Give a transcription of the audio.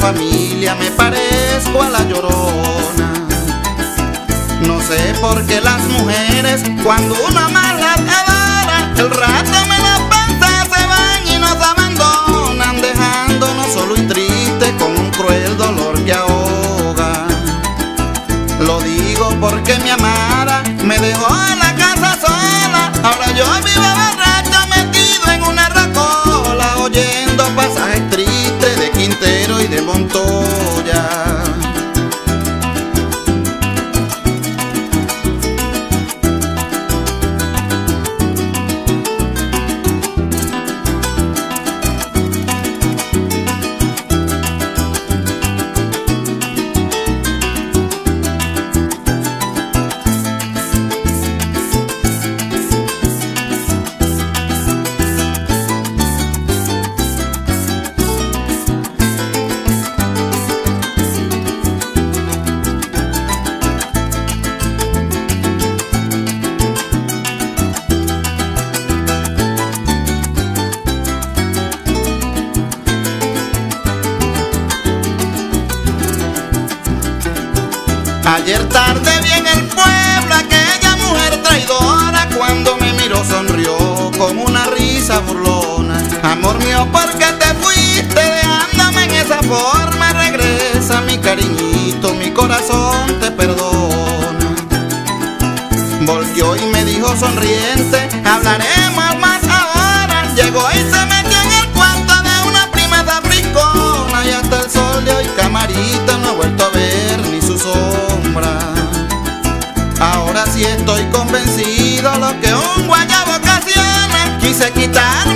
familia me parezco a la llorona. No sé por qué las mujeres cuando una mala adora El rato me la pensa se van y nos abandonan Dejándonos solo y triste con un cruel dolor que ahoga. Lo digo porque mi amada me dejó en la casa sola. Ahora yo vivo borracho metido en una racola Oyendo pasajes Ayer tarde vi en el pueblo aquella mujer traidora Cuando me miró sonrió con una risa burlona. Amor mío, ¿por qué te fuiste dejándome en esa forma? Regresa mi cariñito, mi corazón te perdona. Volvió y me dijo sonriente, hablaremos más ahora. Llegó y se estoy convencido lo que un guayabo ocasiona Quise quitar